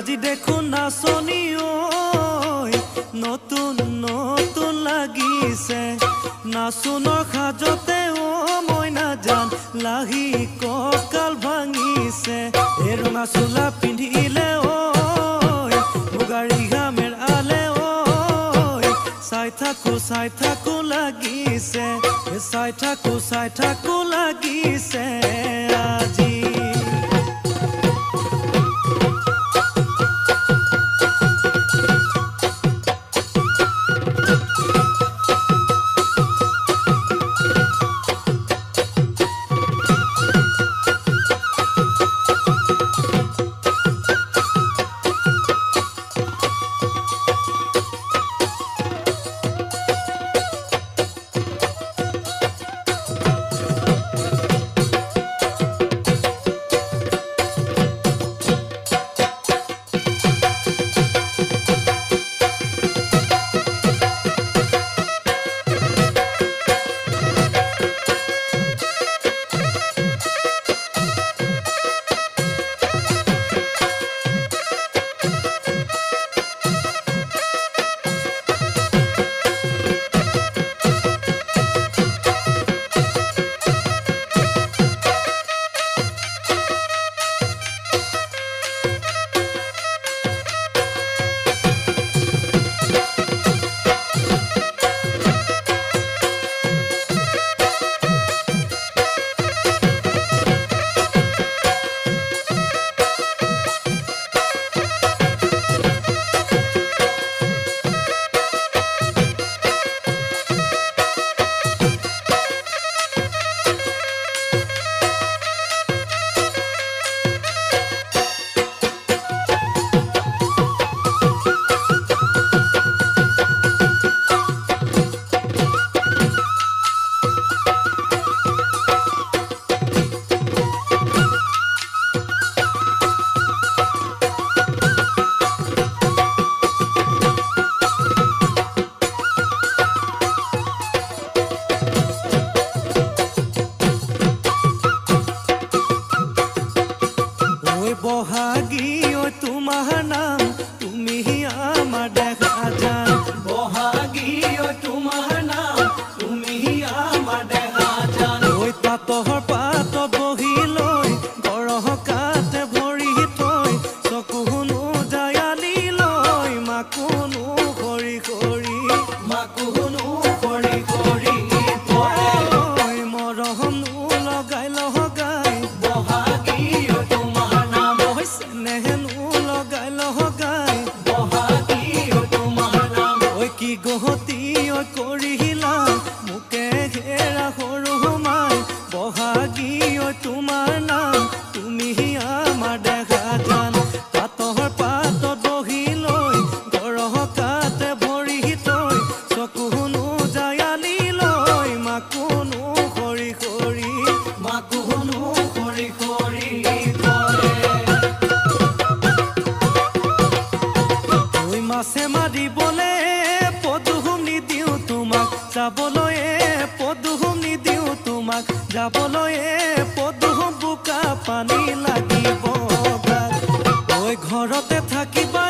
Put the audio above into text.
আজি দেখোন নাচনি নতুন নাচোনৰ সাজতে অ মইনা জান লাহি কঁকাল ভাঙিছে। এই ৰঙা চোলা পিন্ধিলে ঐ মুগাৰী ঘামেৰ ঐ চাই থাকো চাই থাকো লাগিছে। চাই থাকো চাই থাকো লাগিছে। আজি বহাগী ও তোমার নাম তুমি আমার দেখা যান বহাগী ও তোমার নাম তুমি আমার দেখা যান ওই পাতহর পাত বহিলো মাছে মাৰিবলে পদুম নিদিওঁ তোমাক। যাবলৈ পদুম নিদিওঁ তোমাক। যাবলৈ পদুম বোকা পানী লাগিব। ঐ ঘৰতে থাকিবা